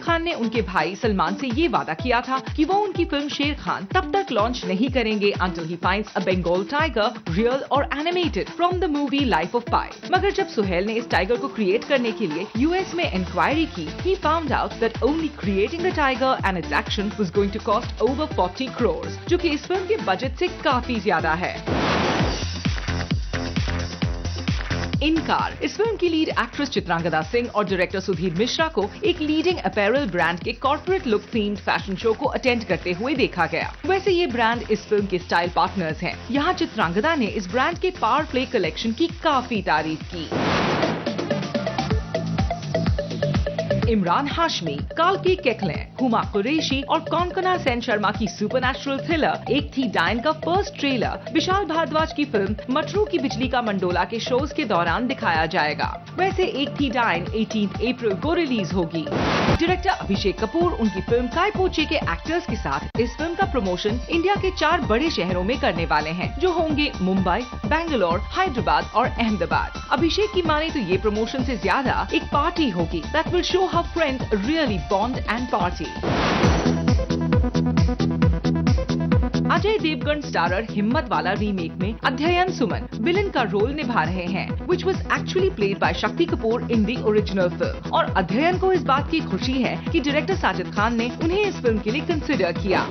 खान ने उनके भाई सलमान से ये वादा किया था कि वो उनकी फ़िल्म शेर खान तब तक लॉन्च नहीं करेंगे until he finds a Bengal tiger real और animated from the movie Life of Pi मगर जब सुहेल ने इस टाइगर को क्रिएट करने के लिए यूएस में इंक्वायरी की he found out that only creating the tiger and its action was going to cost over 40 crore जो कि इस फ़िल्म के बजट से काफ़ी ज़्यादा है। इनकार इस फ़िल्म की लीड एक्ट्रेस चित्रांगदा सिंह और डायरेक्टर सुधीर मिश्रा को एक लीडिंग अपेरल ब्रांड के corporate look themed fashion show को अटेंड करते हुए देखा गया। वैसे ये ब्रांड इस फ़िल्म के स्टाइल पार्टनर्स हैं। यहाँ चित्रांगदा ने इस ब्रांड के पावर प्ले कलेक्शन की काफ़ी तारीफ़ की। इमरान हाशमी, कालकी केकले हुमा कुरैशी और कौनकना सेन शर्मा की सुपरनैचुरल थ्रिलर एक थी डायन का फ़र्स्ट ट्रेलर विशाल भारद्वाज की फ़िल्म मटरू की बिजली का मंडोला के शोज़ के दौरान दिखाया जाएगा। वैसे एक थी डायन 18 अप्रैल को रिलीज़ होगी। डायरेक्टर अभिषेक कपूर उनकी फ़िल्म काय पोचे के एक्टर्स के साथ इस फ़िल्म का प्रमोशन इंडिया के चार बड़े शहरों में करने वाले हैं, जो होंगे मुंबई, बैंगलोर, हैदराबाद और अहमदाबाद। अभिषेक की माने तो ये प्रमोशन से ज़्यादा एक पार्टी होगी। That will show how friends really bond and party. Ajay Devgn starrer Himmatwala remake में अध्ययन सुमन विलन का रोल निभा रहे हैं which was actually played by Shakti Kapoor in the original film और अध्ययन को इस बात की खुशी है कि डायरेक्टर साजिद खान ने उन्हें इस फ़िल्म के लिए कंसिडर किया